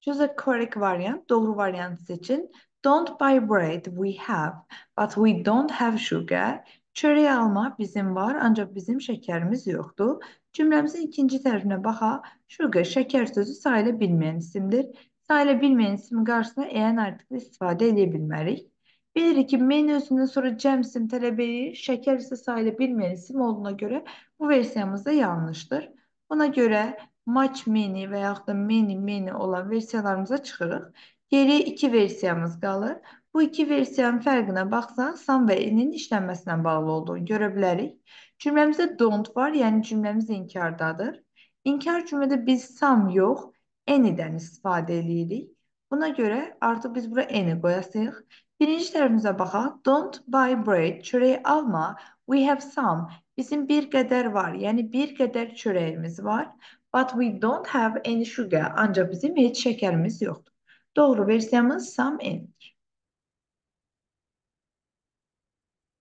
Choose a correct variant. Doğru variantı seçin. Don't buy bread, we have, but we don't have sugar. Çörək alma bizim var, ancaq bizim şəkərimiz yoxdur. Cümləmizin ikinci tərəfinə baxaq. Sugar, şəkər sözü sayıla bilməyən isimdir. Sayıla bilməyən isimin qarşısına en artıqlı istifadə edə bilmərik. Bilirik ki, men özündən sonra cəm isim tələb edir. Şəkər isə sayıla bilməyən isim olduğuna görə bu versiyamız da yanlışdır. Buna görə much many və yaxud da many many olan versiyalarımıza çıxırıq. Geriyə iki versiyamız qalır. Bu iki versiyanın fərqinə baxsaq, some və in-in işlənməsinə bağlı olduğunu görə bilərik. Cümləmizdə don't var, yəni cümləmiz inkardadır. İnkar cümlədə biz some yox, any'dən istifadə edirik. Buna görə artıq biz bura any qoyasıyıq. Birinci tərəfimizə baxaq. Don't buy bread. Çörək alma. We have some. Bizim bir qədər var, yəni bir qədər çörəyimiz var. But we don't have any sugar. Ancaq bizim heç şəkərimiz yoxdur. Doğru versiyamız some in.